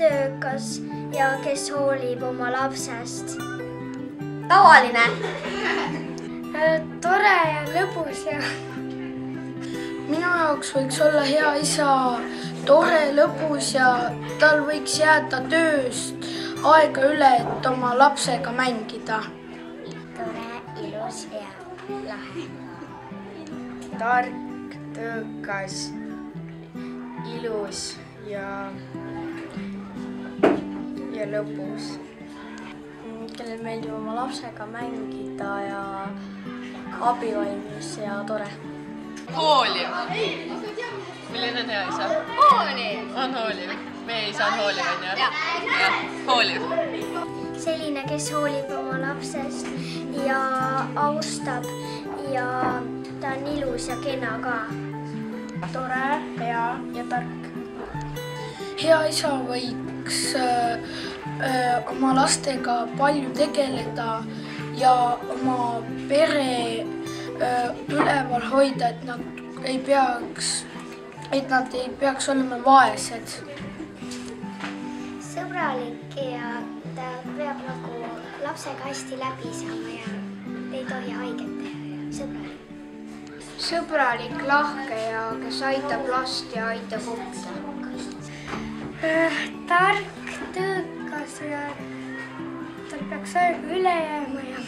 töökas ja kes hoolib oma lapsest. tavaline. tore ja lõbus ja. minu jaoks võiks olla hea isa tore, lõbus ja tal võiks jääda tööst aega üle, et oma lapsega mängida. tore, ilus ja lahe. tark, töökas, ilus ja, ja lõbus. kellel meeldib oma lapsega mängida ja abivalmis ja tore. hooliv. milline on hea isa? hooliv. on hooliv. meie isa on hooliv, onju? jah, hooliv. selline, kes hoolib oma lapsest ja austab ja ta on ilus ja kena ka. tore, hea ja tark. Hea isa võiks äh, äh, oma lastega palju tegeleda ja oma pere äh, üleval hoida, et nad ei peaks, et nad ei peaks olema vaesed. sõbralik ja ta peab nagu lapsega hästi läbi saama ja ei tohi haiget teha ja sõbralik. sõbralik, lahke ja kes aitab last ja aitab õppida. Tark, töökas ja tal peaks aega üle jääma ja